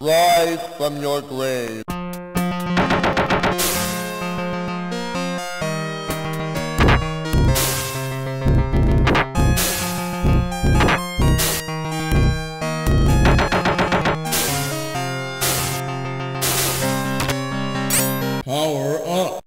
Rise from your grave. Power up.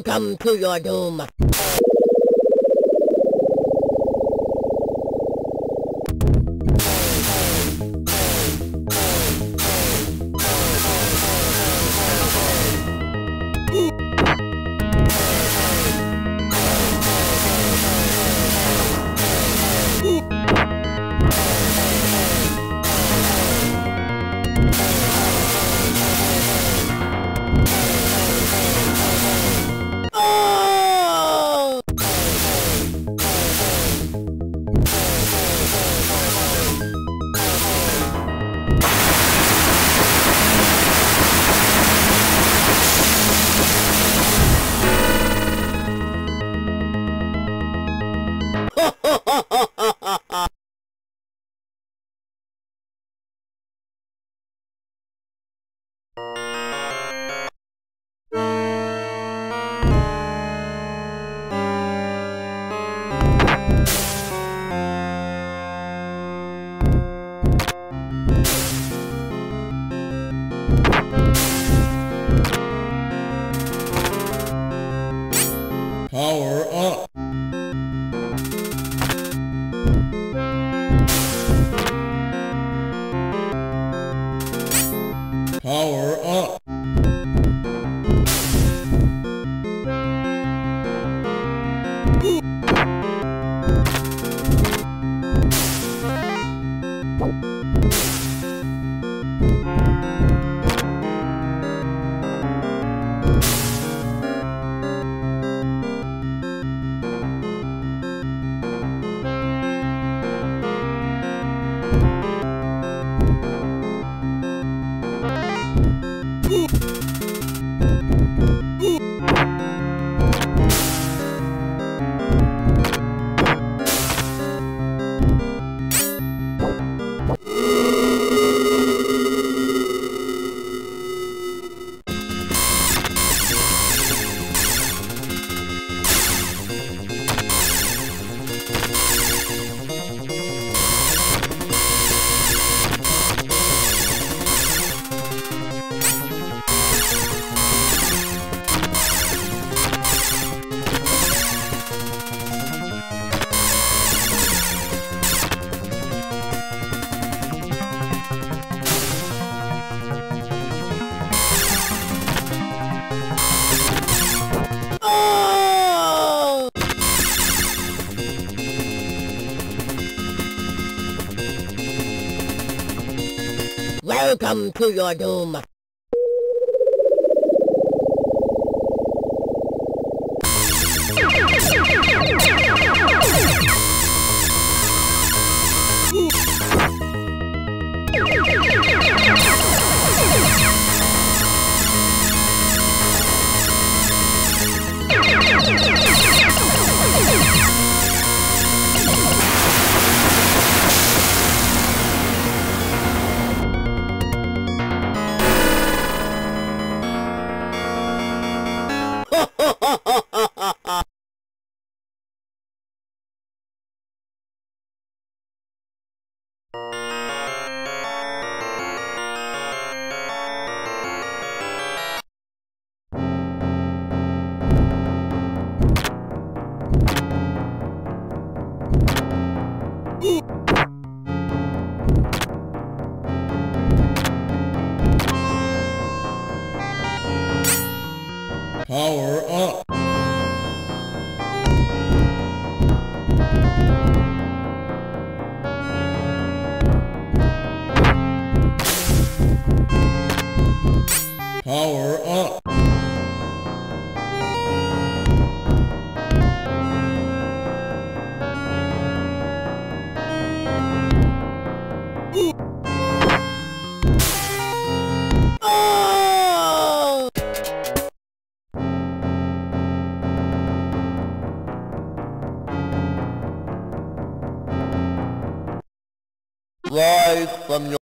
Welcome to your doom. Welcome to your doom. Power up. Power up. Rise from your